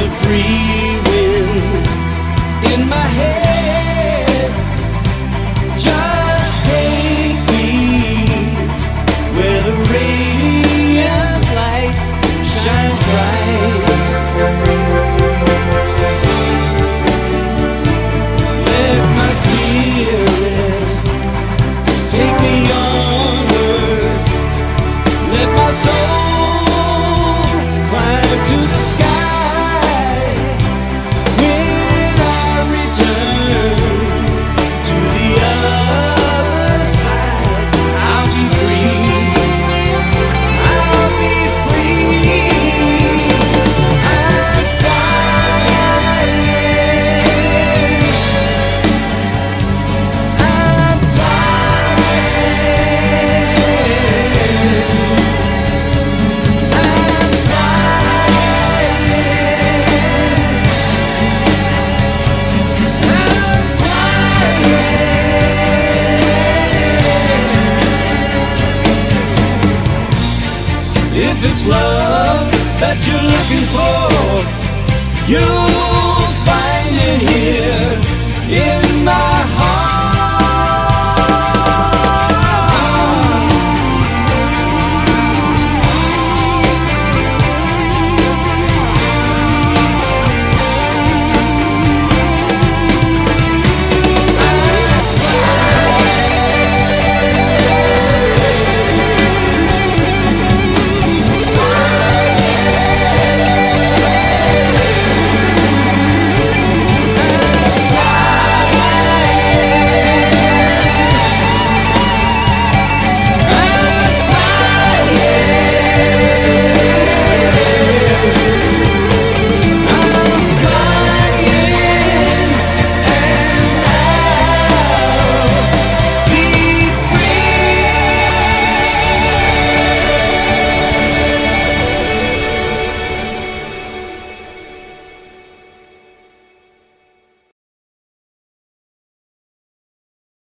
a free wind in my head. Just take me where the radiant light shines bright. Let my spirit take me onward. If it's love that you're looking for, you'll find it here